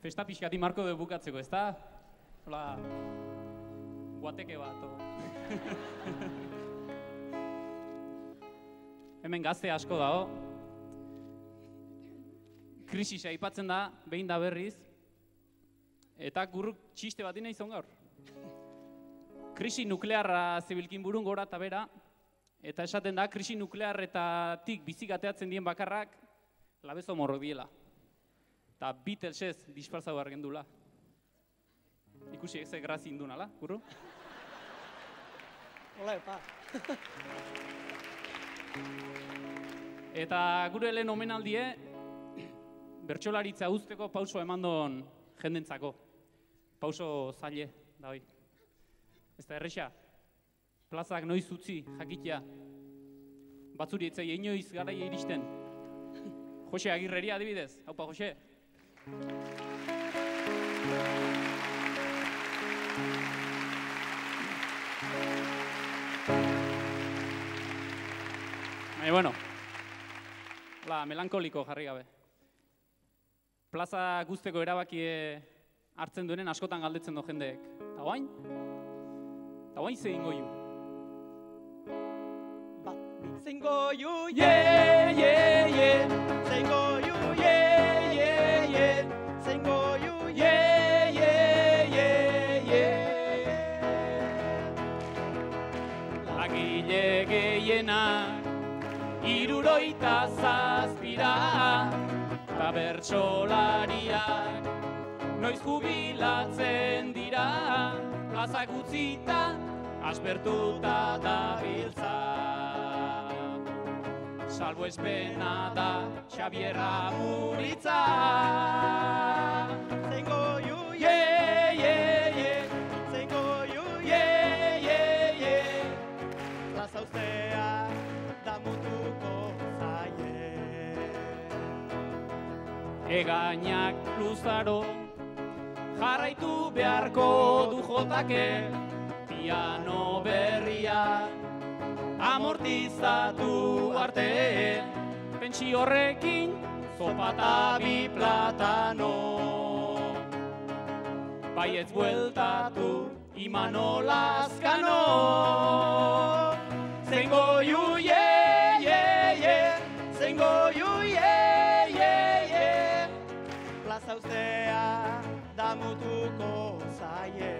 Festa pixkati marko dugu bukatzeko, ez da? Hola, guateke bat. Hemen gazte asko dago. Krisisa aipatzen da, behin da berriz. Eta gurruk txiste bat dina izan gaur. Krisi nuklearra zibilkin burun gora eta bera. Eta esaten da, krisi nuklearretatik bizik ateatzen dien bakarrak, labezo morrok diela. Eta Beatlesez disfrazau argendula. Ikusi ez grazi indun, ala, guru? Hola, epa. Eta gure lehen omenaldie, bertsolaritza usteko pauso emandon jendentzako. Pauso zaile, da hoi. Ez da erresa, plazak noiz utzi, jakitea. Batzuri etzai inoiz garaia iristen. Jose Agirreri adibidez, haupa Jose. Baina, bueno, la melankoliko jarri gabe. Plaza guzteko erabakie hartzen duenen askotan galdetzen du jendeek. Eta guain? Eta guain zein goiu. Ba, zingo ju, Ye, iruroita zazpira eta bertsolariak noiz jubilatzen dira plaza gutzita aspertuta dabiltza. Salbo espena da Xabier Amuritza. Zingo ju, Egainak luzaro jarraitu beharko du jotake piano berria amortizatu arte. Pentsi horrekin zopata bi platano. Baietz bueltatu imano lazkano zengo ju damutuko zaie.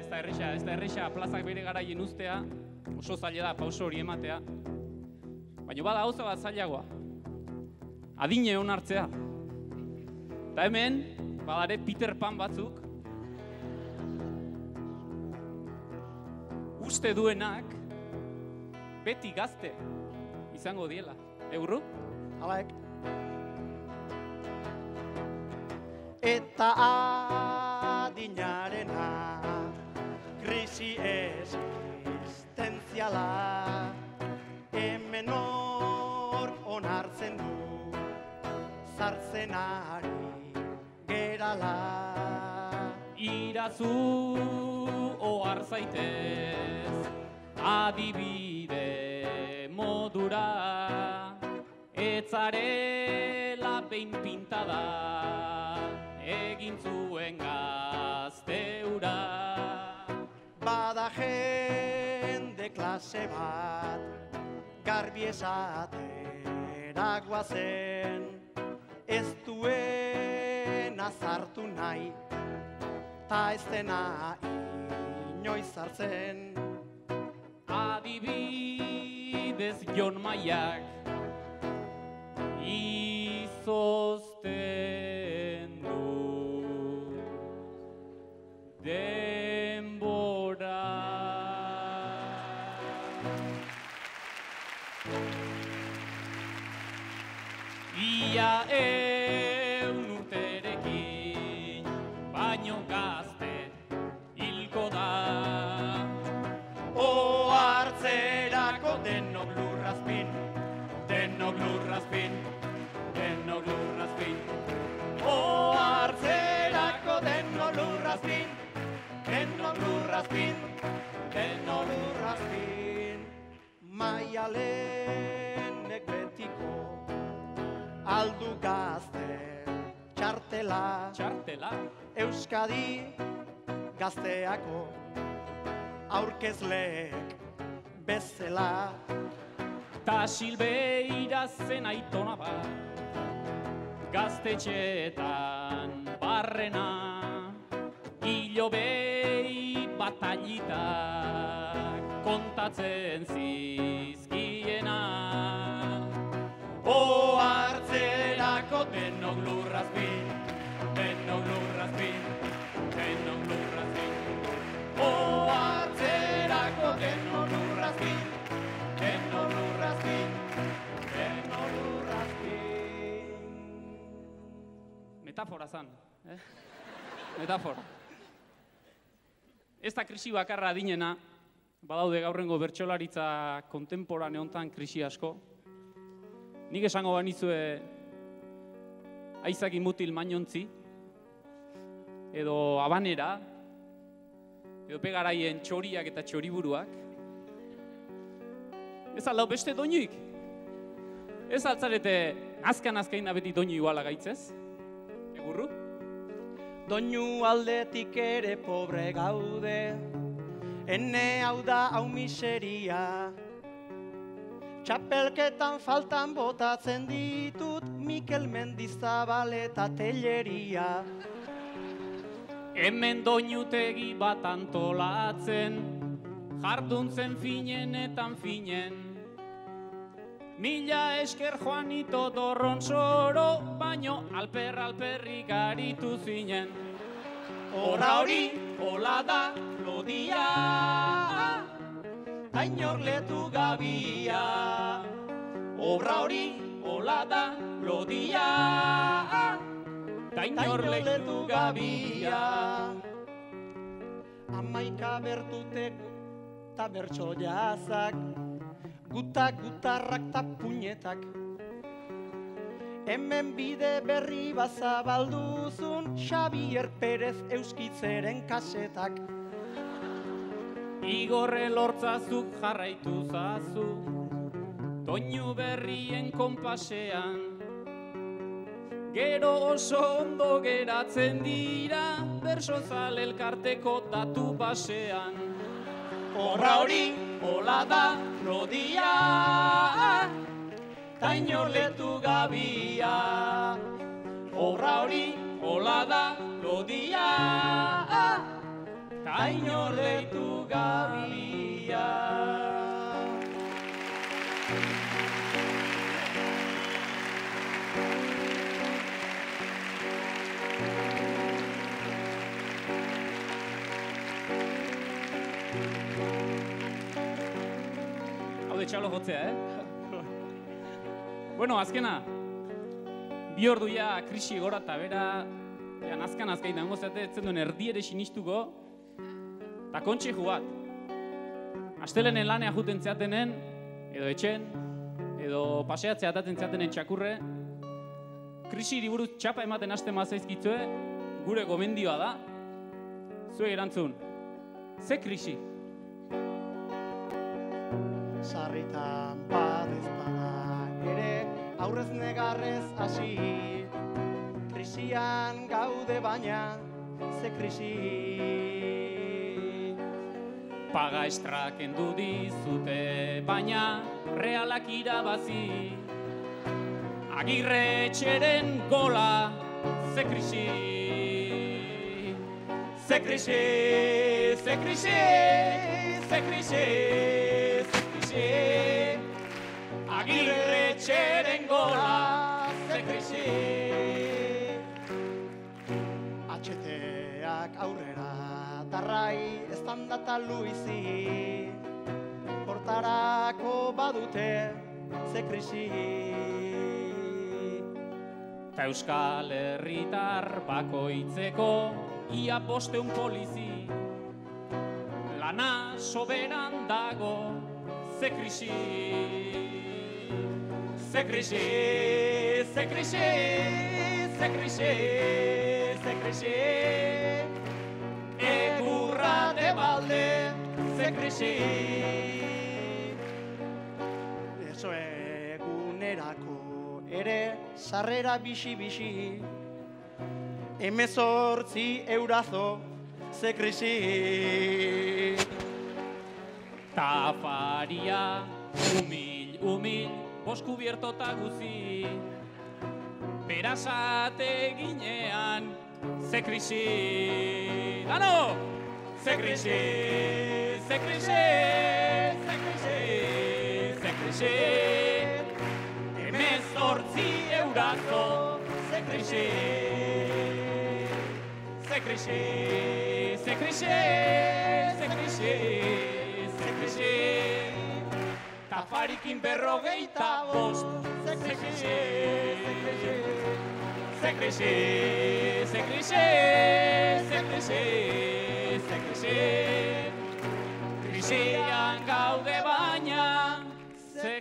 Ez da erresa, ez da erresa plazak bere garaien ustea, oso zaila da pauso hori ematea. Baina bada gauza bat zailagoa. Adine hon hartzea. Eta hemen, badare Peter Pan batzuk, uste duenak, beti gazte izango diela. Eurru? Halaek. Eta adinarena krisi existentziala hemen onartzen du zartzen ari gerala. Irazu ohar zaitez adibide modura etzarela behin pintada egin zuen gazteura Bada jende klase bat garbi esatera guazen ez duen azartu nahi ta ez dena inoiz hartzen. Adibidez Jon Maiak izozten Maialenek betiko aldu gazte txartela. Txartela. Euskadi gazteako aurkezleek bezala. Ta silbeira zen aitona bat, gaztetxeetan barrena, hilo behi kontatzen zizkiena. O hartzerako denok lurrazpin, denok lurrazpin, denok lurrazpin. O hartzerako denok lurrazpin, denok lurrazpin, denok lurrazpin. Metafora zan, eh? Metafora. Ez da krisi bakarra adinena, badaude gaurrengo bertsolaritza kontemporane hontan krisi asko. Nik esango banizue aizaki mutil mainontzi, edo abanera, edo pegaraien txoriak eta txoriburuak. Ez aldau beste doinuik. Ez altzarete azkan azkaina beti doinu iguala gaitzez. Egurru? Doinu aldetik ere pobre gaude Ene hau da hau miseria Txapelketan faltan botatzen ditut Mikel Mendizabal eta Telleria Hemen doinutegi bat antolatzen, jarduntzen finenetan finen. Mila esker Juanito Dorron soro, baino alper alperrik aritu zinen. Horra hori, hola da, lodia, Ta inor letu gabia. Obra hori, hola da, lodia, ta Ta inor inor letu gabia. Amaika bertutek ta bertso jazak. Gutak, gutarrak ta puñetak Hemen bide berri bazabalduzun Xavier Perez euskitzeren kasetak Igorre lortzazuk jarraitu zazu, doinu berrien konpasean. Gero oso ondo geratzen dira, berso elkarteko datu basean. Horra hori, hola da, lodia, ta inor letu gabia. Horra hori, hola da, lodia, ta inor letu gabia. Hau de txalo jotzea, eh? Bueno, azkena, bi ordu ja krisi gora eta bera, ja, nazkan azkain dago zate, etzen duen erdiere sinistuko, eta kontxe bat. Astelenen lanea juten zeatenen, edo etxen, edo paseatzea ataten zeatenen txakurre, krisi buruz txapa ematen hasten mazaizkitzue, gure gomendioa da, zuek erantzun, ze krisi? Sarritan badez bada ere aurrez negarrez hasi Krisian gaude baina ze krisi Paga estra kendu dizute, baina realak irabazi. Agirre etxeren gola, ze krisi. Ze krisi, ze krisi, ze krisi, ze krisi. Agirre etxeren gola, ze krisi. Atxeteak aurrera darrai estandata luizi Hortarako badute ze krisi Ta Euskal Herritar bakoitzeko ia bosteun polizi. Lana soberan dago, ze krisi. Ze krisi, ze krisi, ze krisi, ze krisi. Egurra de balde, ze krisi. Eso egunerako ere sarrera bisi-bisi Hemezortzi eurazo, ze krisi. Tafaria, humil, humil, boskubierto eta guzi. Berasate ginean, ze krisi. Dano! Ze krisi, ze krisi, ze krisi, ze krisi. Hemezortzi eurazo, ze krisi. Ze krisi, ze krisi, ze krisi, ze krisi. Tafarikin berrogeita bost, ze krisi, ze krisi, ze krisi, ze krisi, ze krisi. Krisian gaude baina, ze